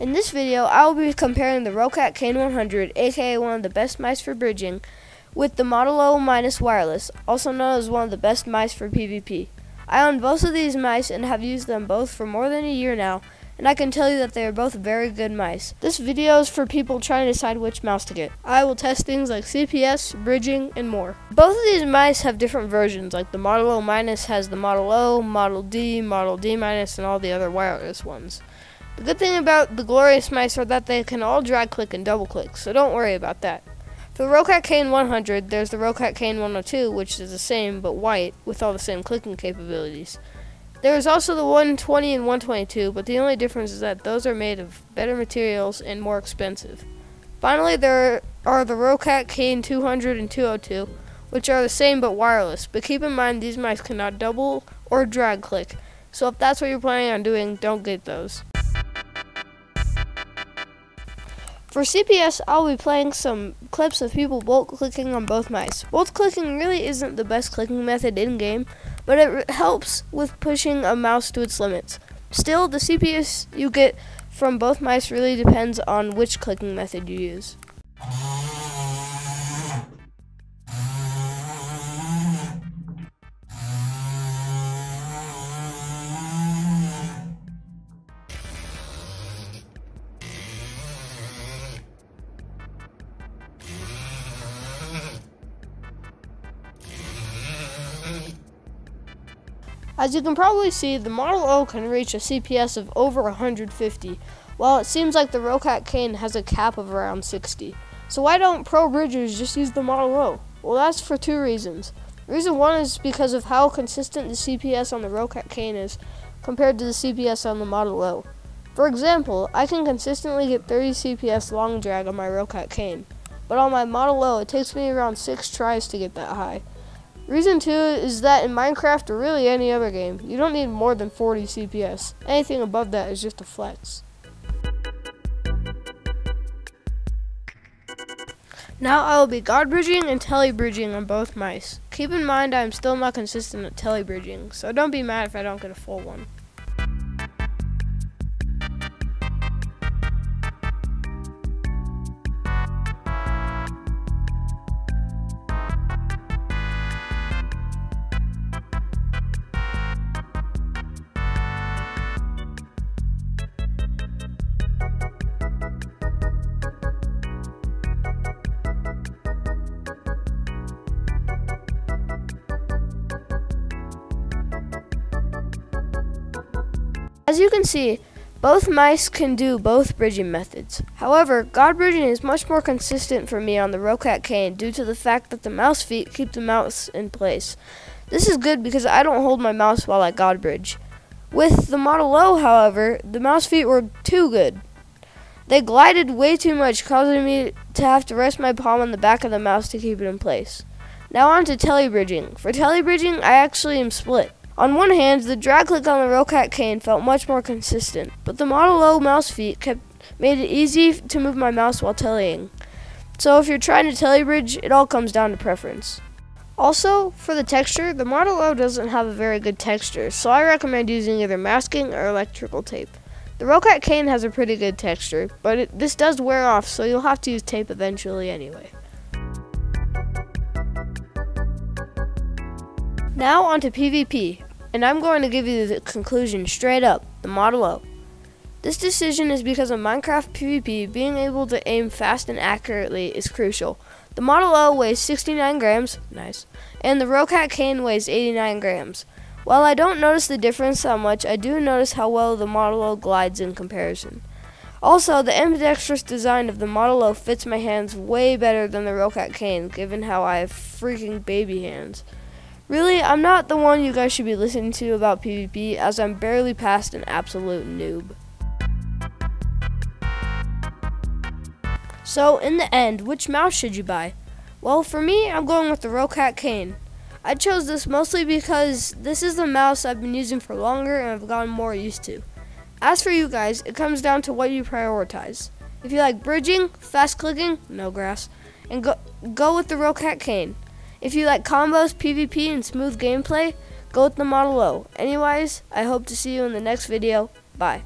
In this video, I will be comparing the Roccat Kain 100, aka one of the best mice for bridging, with the Model O Minus Wireless, also known as one of the best mice for PvP. I own both of these mice and have used them both for more than a year now, and I can tell you that they are both very good mice. This video is for people trying to decide which mouse to get. I will test things like CPS, bridging, and more. Both of these mice have different versions, like the Model O Minus has the Model O, Model D, Model D Minus, and all the other wireless ones. The good thing about the Glorious mice are that they can all drag click and double click, so don't worry about that. For the Roccat Kain 100, there's the Roccat Kain 102, which is the same but white, with all the same clicking capabilities. There is also the 120 and 122, but the only difference is that those are made of better materials and more expensive. Finally, there are the Roccat Kain 200 and 202, which are the same but wireless, but keep in mind these mice cannot double or drag click, so if that's what you're planning on doing, don't get those. For CPS, I'll be playing some clips of people bolt clicking on both mice. Bolt clicking really isn't the best clicking method in game, but it helps with pushing a mouse to its limits. Still, the CPS you get from both mice really depends on which clicking method you use. As you can probably see, the Model O can reach a CPS of over 150, while it seems like the Roccat Kain has a cap of around 60. So why don't pro bridgers just use the Model O? Well, that's for two reasons. Reason one is because of how consistent the CPS on the Roccat Kain is compared to the CPS on the Model O. For example, I can consistently get 30 CPS long drag on my Roccat Kain, but on my Model O it takes me around 6 tries to get that high. Reason two is that in Minecraft or really any other game, you don't need more than 40 CPS. Anything above that is just a flex. Now I will be God bridging and tele bridging on both mice. Keep in mind I am still not consistent at tele bridging, so don't be mad if I don't get a full one. As you can see, both mice can do both bridging methods. However, God bridging is much more consistent for me on the Roccat Kain due to the fact that the mouse feet keep the mouse in place. This is good because I don't hold my mouse while I God bridge. With the Model O, however, the mouse feet were too good. They glided way too much, causing me to have to rest my palm on the back of the mouse to keep it in place. Now on to tele-bridging. For tele-bridging, I actually am split. On one hand, the drag click on the Roccat Kain felt much more consistent, but the Model O mouse feet kept made it easy to move my mouse while tellying. So if you're trying to telebridge, it all comes down to preference. Also, for the texture, the Model O doesn't have a very good texture, so I recommend using either masking or electrical tape. The Roccat Kain has a pretty good texture, but it, this does wear off, so you'll have to use tape eventually anyway. Now onto PvP and I'm going to give you the conclusion straight up the Model O. This decision is because of Minecraft PvP, being able to aim fast and accurately is crucial. The Model O weighs 69 grams, nice, and the Roccat Kain weighs 89 grams. While I don't notice the difference that much, I do notice how well the Model O glides in comparison. Also, the ambidextrous design of the Model O fits my hands way better than the Roccat Kain, given how I have freaking baby hands. Really, I'm not the one you guys should be listening to about PvP, as I'm barely past an absolute noob. So, in the end, which mouse should you buy? Well, for me, I'm going with the Roccat Kain. I chose this mostly because this is the mouse I've been using for longer and I've gotten more used to. As for you guys, it comes down to what you prioritize. If you like bridging, fast clicking, no grass, and go, go with the Roccat Kain. If you like combos, PvP, and smooth gameplay, go with the Model O. Anyways, I hope to see you in the next video. Bye.